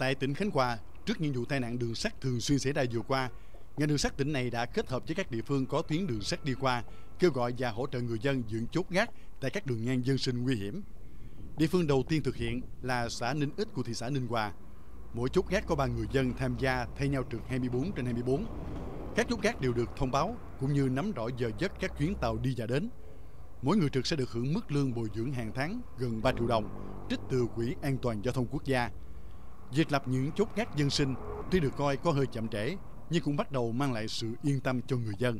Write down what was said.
Tại tỉnh Khánh Hòa, trước những vụ tai nạn đường sắt thường xuyên xảy ra vừa qua, ngành đường sắt tỉnh này đã kết hợp với các địa phương có tuyến đường sắt đi qua, kêu gọi và hỗ trợ người dân dựng chốt gác tại các đường ngang dân sinh nguy hiểm. Địa phương đầu tiên thực hiện là xã Ninh Ích của thị xã Ninh Hòa. Mỗi chốt gác có 3 người dân tham gia thay nhau trực 24 trên 24. Các chốt gác đều được thông báo cũng như nắm rõ giờ giấc các chuyến tàu đi và đến. Mỗi người trực sẽ được hưởng mức lương bồi dưỡng hàng tháng gần 3 triệu đồng, trích từ Quỹ An toàn Giao thông Quốc gia. Việc lập những chốt gác dân sinh tuy được coi có hơi chậm trễ, nhưng cũng bắt đầu mang lại sự yên tâm cho người dân.